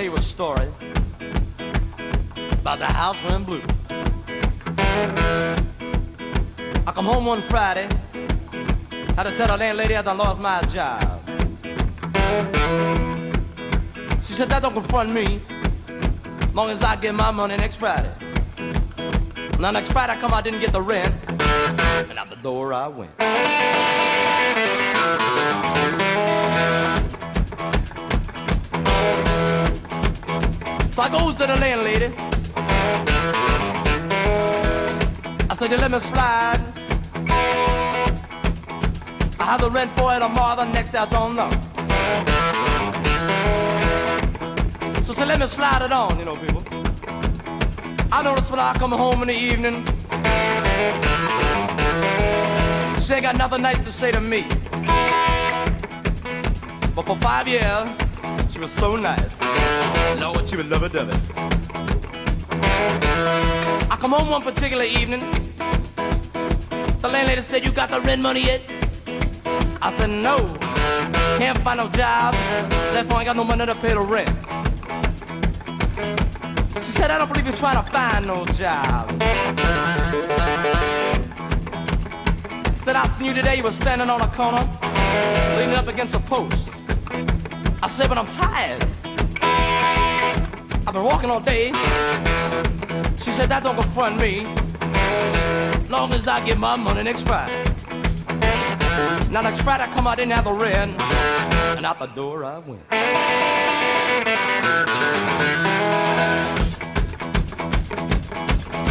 tell you a story about the house went blue. I come home one Friday, had to tell the landlady I done lost my job. She said that don't confront me, long as I get my money next Friday. Now next Friday I come, I didn't get the rent, and out the door I went. So I goes to the landlady. I said, you let me slide. I have the rent for it tomorrow, the next day I don't know. So say, let me slide it on, you know, people. I notice when I come home in the evening, she ain't got nothing nice to say to me. But for five years, she was so nice. Lord, she would love it, love it. I come home one particular evening. The landlady said, You got the rent money yet? I said, No. Can't find no job. Therefore, I ain't got no money to pay the rent. She said, I don't believe you're trying to find no job. Said, I seen you today. You were standing on a corner, leaning up against a post. I said, but I'm tired. I've been walking all day. She said, that don't confront me. Long as I get my money next Friday. Now next Friday I come out, didn't have the rent. And out the door I went.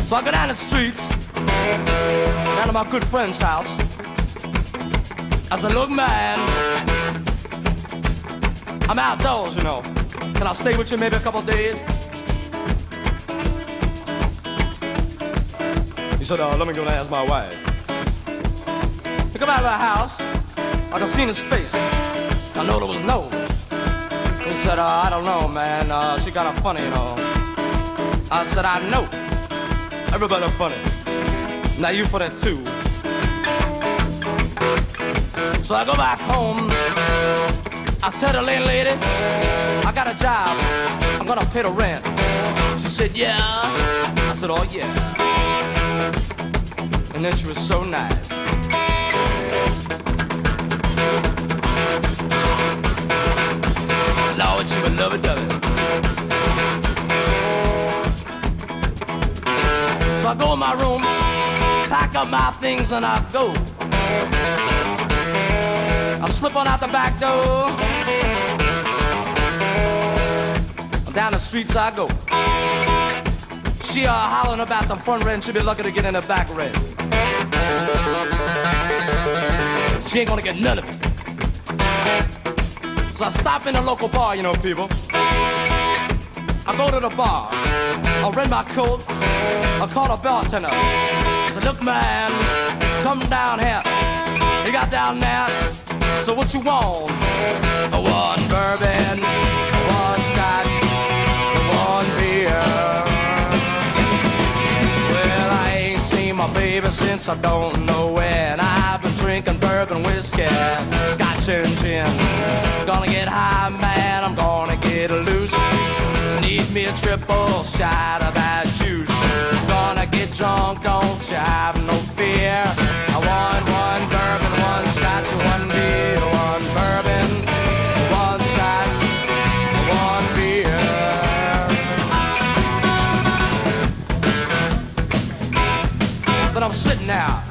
So I go down the streets, down to my good friend's house. I said, look man, I'm outdoors, you know. Can I stay with you maybe a couple days? He said, uh, let me go and ask my wife. He come out of the house, I could see his face. I know there was no. He said, uh, I don't know, man. Uh, she got a funny, you know. I said, I know. Everybody funny. Now you for that too. So I go back home. I tell the landlady, I got a job. I'm gonna pay the rent. She said, yeah. I said, oh yeah. And then she was so nice. Lord, she would love it, love it. So I go in my room, pack up my things, and I go. I slip on out the back door. Down the streets I go. She uh, hollering about the front rent. She'll be lucky to get in the back rent. She ain't gonna get none of it. So I stop in the local bar, you know, people. I go to the bar. I rent my coat. I call the bartender. I said, look, man, come down here. You got down there. So what you want? One bourbon, one scotch, baby since I don't know when. I've been drinking bourbon whiskey, scotch and gin. Gonna get high, man, I'm gonna get loose. Need me a triple shot of I'm sitting now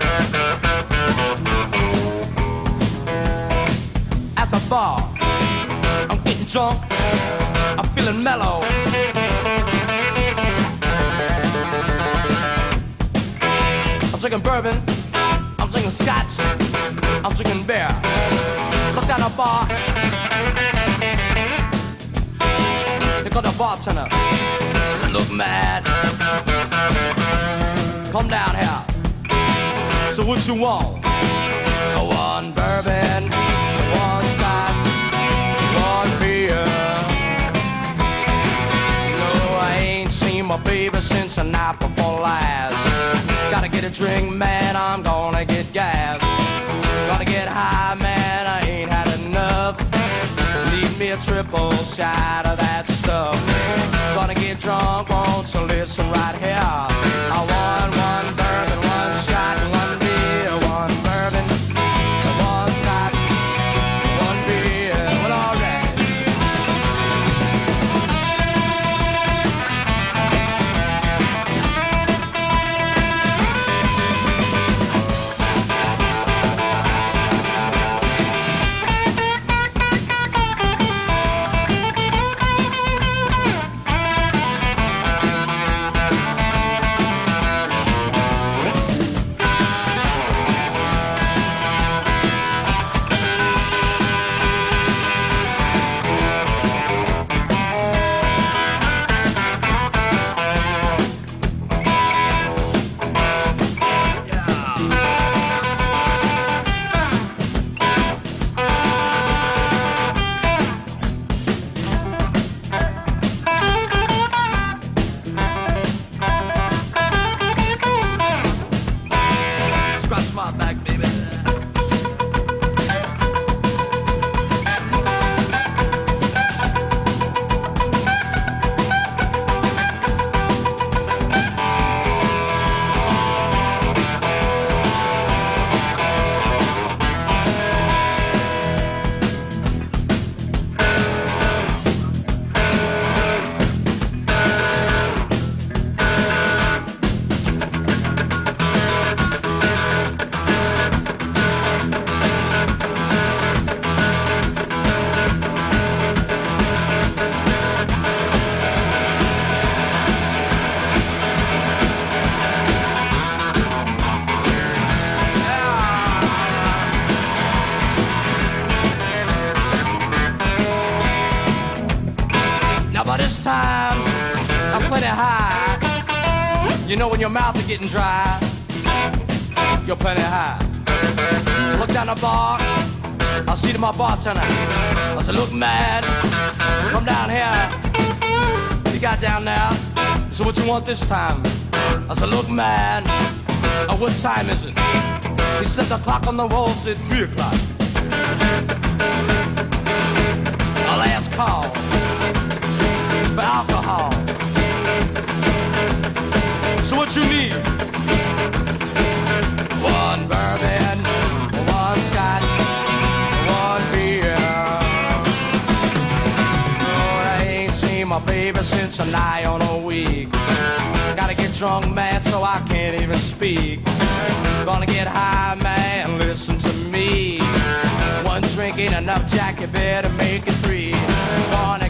at the bar. I'm getting drunk. I'm feeling mellow. I'm drinking bourbon. I'm drinking scotch. I'm drinking beer. Look down the bar. Here come the bartender. Said, Look mad. Come down here. So what you want? One bourbon, one scotch, one beer. No, I ain't seen my baby since the night before last. Gotta get a drink, man, I'm gonna get gas. Gonna get high, man, I ain't had enough. Need me a triple shot of that stuff. Gonna get drunk, won't you listen right here. I want time, I'm plenty high. You know when your mouth is getting dry, you're plenty high. Look down the bar, I see to my bartender. I said, look mad, come down here. He got down there. So what you want this time? I said, look man, uh, what time is it? He said the clock on the wall said three o'clock. A last call for alcohol. So what you need? One bourbon, one scotch, one beer. Oh, I ain't seen my baby since a nigh on a week. Gotta get drunk, man, so I can't even speak. Gonna get high, man, listen to me. One drink ain't enough, Jack, you better make it three. Gonna